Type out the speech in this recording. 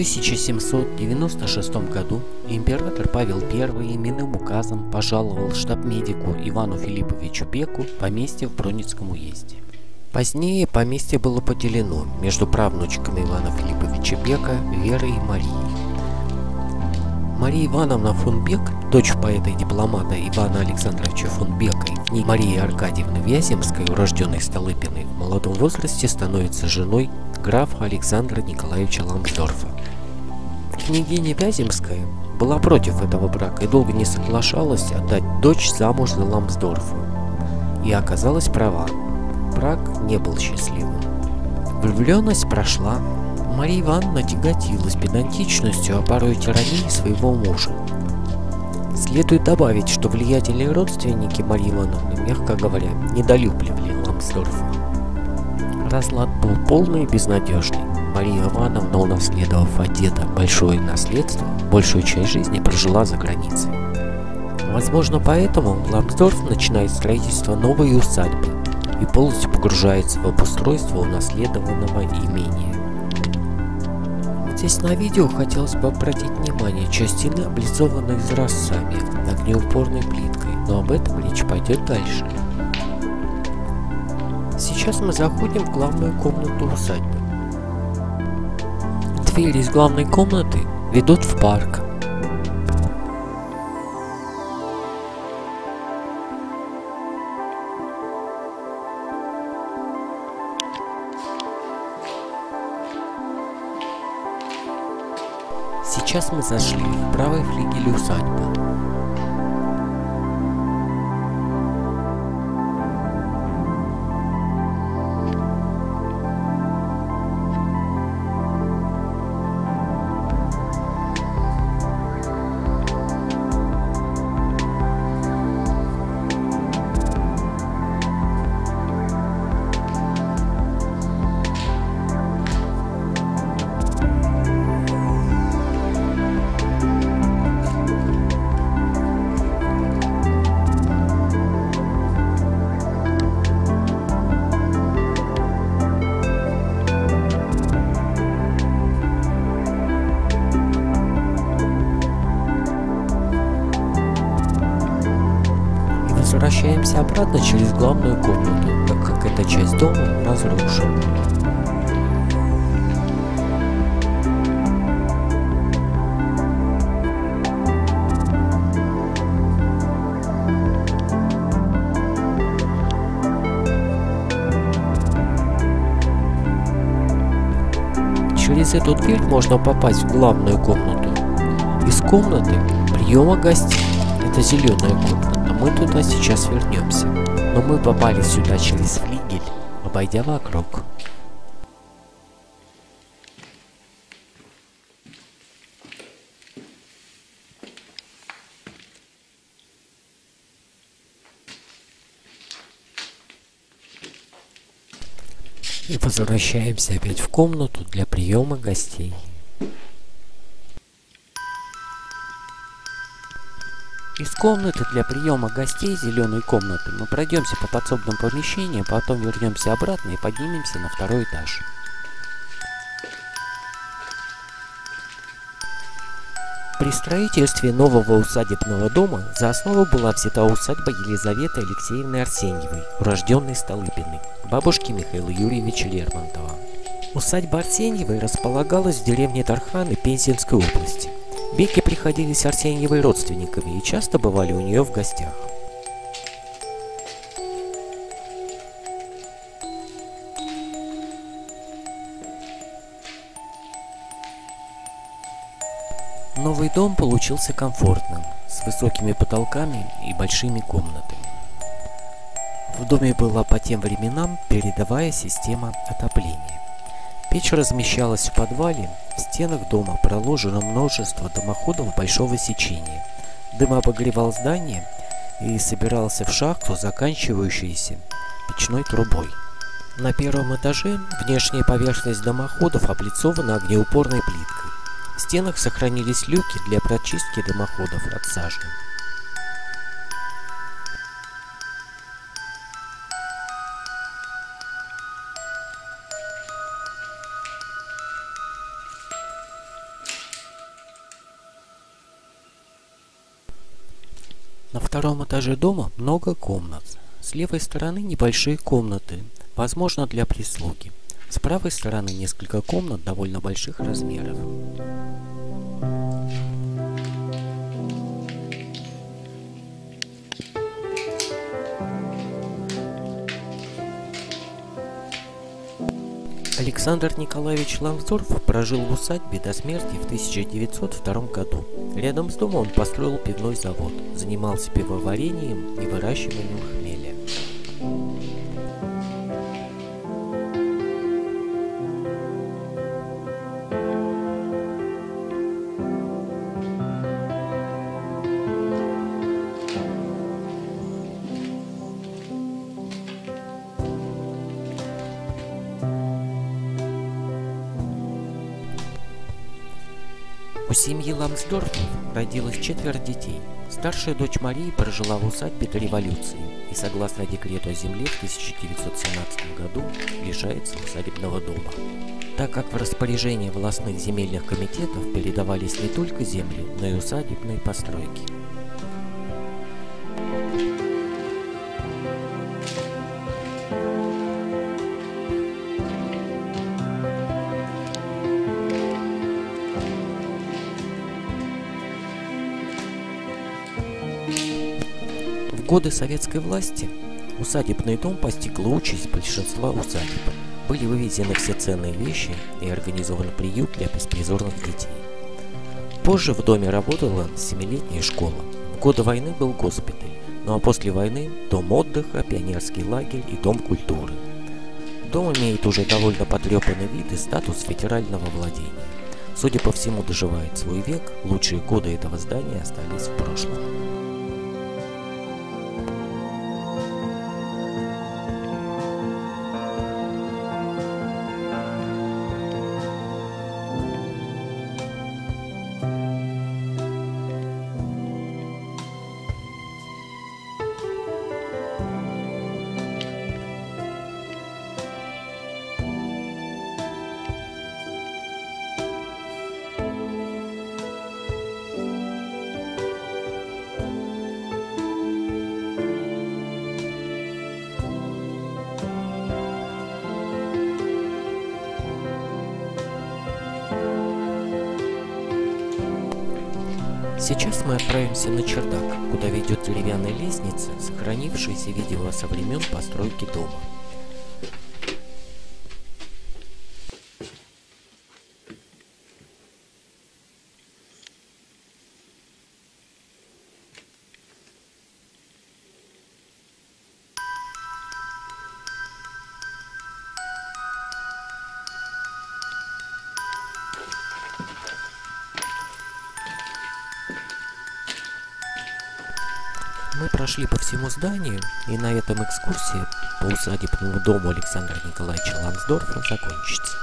1796 году император Павел I именным указом пожаловал штаб-медику Ивану Филипповичу Беку поместье в Броницком уезде. Позднее поместье было поделено между правнучками Ивана Филипповича Бека, Верой и Марией. Мария Ивановна фон Бек, дочь поэта и дипломата Ивана Александровича фон Бека и Марии Аркадьевны Вяземской, урожденной Столыпиной, в молодом возрасте становится женой графа Александра Николаевича Ламсдорфа. Княгиня Вяземская была против этого брака и долго не соглашалась отдать дочь замуж за Ламсдорфа. И оказалась права. Брак не был счастливым. Влюбленность прошла. Мария Ивановна тяготилась педантичностью, а порой тиранией своего мужа. Следует добавить, что влиятельные родственники Марии Ивановны, мягко говоря, недолюбливали Ламсдорфа. Разлад был полный и безнадежный. Мария Ивановна, унаследовав от деда большое наследство, большую часть жизни прожила за границей. Возможно, поэтому Ламсдорф начинает строительство новой усадьбы и полностью погружается в обустройство унаследованного имения. Здесь на видео хотелось бы обратить внимание, часть стены облицована изразцами, огнеупорной плиткой, но об этом речь пойдет дальше. Сейчас мы заходим в главную комнату усадьбы. Двери из главной комнаты ведут в парк. Сейчас мы зашли в правый флигель усадьбы. Обратно через главную комнату, так как эта часть дома разрушена. Через эту дверь можно попасть в главную комнату. Из комнаты приема гостей. Это зеленая комната мы туда сейчас вернемся. Но мы попали сюда через флигель, обойдя вокруг. И возвращаемся опять в комнату для приема гостей. Из комнаты для приема гостей зеленой комнаты мы пройдемся по подсобным помещениям, потом вернемся обратно и поднимемся на второй этаж. При строительстве нового усадебного дома за основу была взята усадьба Елизаветы Алексеевны Арсеньевой, урожденной Столыпиной, бабушки Михаила Юрьевича Лермонтова. Усадьба Арсеньевой располагалась в деревне Тарханы Пензенской области. Беки приходились Арсеньевой родственниками и часто бывали у нее в гостях. Новый дом получился комфортным, с высокими потолками и большими комнатами. В доме была по тем временам передовая система отопления. Печь размещалась в подвале, в стенах дома проложено множество дымоходов большого сечения. Дым обогревал здание и собирался в шахту, заканчивающуюся печной трубой. На первом этаже внешняя поверхность дымоходов облицована огнеупорной плиткой. В стенах сохранились люки для прочистки дымоходов от сажи. Втором этаже дома много комнат. С левой стороны небольшие комнаты, возможно для прислуги. С правой стороны несколько комнат довольно больших размеров. Александр Николаевич Ламсдорф прожил в усадьбе до смерти в 1902 году. Рядом с домом он построил пивной завод, занимался пивоварением и выращиванием У семьи Ламсдорфов родилось четверо детей. Старшая дочь Марии прожила в усадьбе до революции и, согласно декрету о земле в 1917 году, лишается усадебного дома. Так как в распоряжение властных земельных комитетов передавались не только земли, но и усадебные постройки. Годы советской власти усадебный дом постигла участь большинства усадеб. Были вывезены все ценные вещи и организован приют для беспризорных детей. Позже в доме работала семилетняя школа. В годы войны был госпиталь, ну а после войны – дом отдыха, пионерский лагерь и дом культуры. Дом имеет уже довольно потрепанный вид и статус федерального владения. Судя по всему, доживает свой век, лучшие годы этого здания остались в прошлом. Сейчас мы отправимся на чердак, куда ведет деревянная лестница, сохранившаяся, видимо, со времен постройки дома. Мы прошли по всему зданию, и на этом экскурсия по усадебному дому Александра Николаевича Лансдорфа закончится.